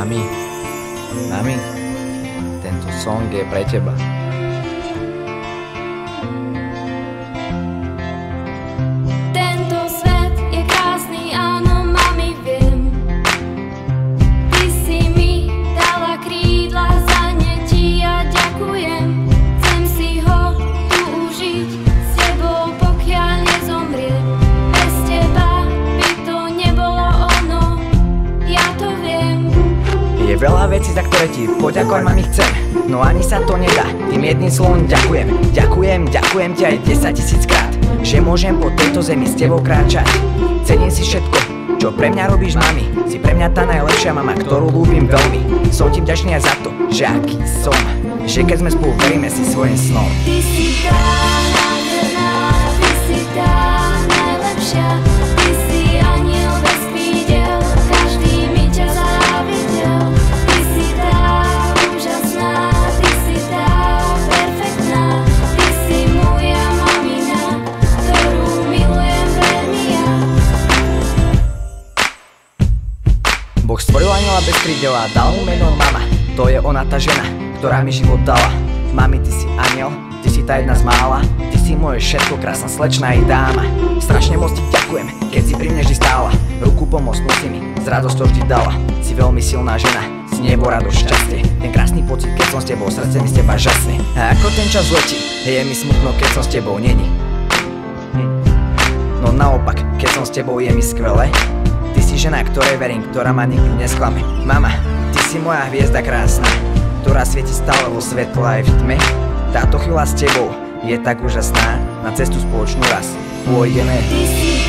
Mami, mami, tento song je pre teba. Veľa vecí, za ktoré ti poďakovať mami chcem. No ani sa to nedá, tým jedným slovom ďakujem. Ďakujem, ďakujem ti aj 10 tisíc krát Že môžem po tejto zemi s tebou kráčať. Cením si všetko, čo pre mňa robíš mami. Si pre mňa tá najlepšia mama, ktorú ľúbim veľmi. Som ti vďačný aj za to, že aký som. Že keď sme spolu, veríme si svojim snom. Ty si tá Boh stvoril aniela bez krídel a dal mu meno mama. To je ona tá žena, ktorá mi život dala. Mami, ty si aniel, ty si tá jedna z mála. Ty si moje všetko, krásna slečna i dáma. Strašne moc ti ďakujem, keď si pri mne vždy stála. Ruku pomocnú si mi, s radosťou vždy dala. Si veľmi silná žena, si nebo radosť šťastie. Ten krásny pocit, keď som s tebou, srdce mi z teba žasne. A ako ten čas letí, je mi smutno, keď som s tebou není. No naopak, keď som s tebou je mi skvelé žena, ktorej verím, ktorá ma nikdy nesklame. Mama, ty si moja hviezda krásna Ktorá svieti stále vo svetle aj v tme. Táto chvíľa s tebou je tak úžasná Na cestu spoločnú raz pôjdeme. Ty si